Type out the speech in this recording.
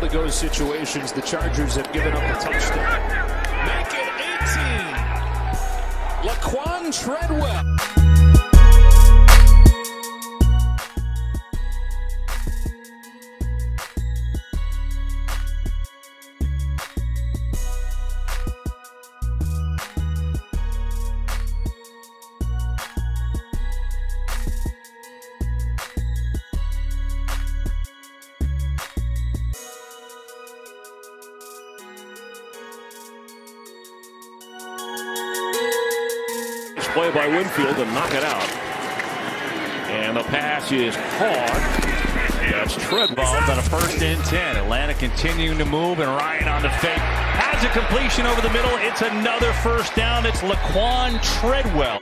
goal-to-go situations, the Chargers have given up a touchdown. Make it 18. Laquon Treadwell. Play by Winfield to knock it out. And the pass is caught. That's Treadwell on a first and 10. Atlanta continuing to move and Ryan on the fake. Has a completion over the middle. It's another first down. It's Laquon Treadwell.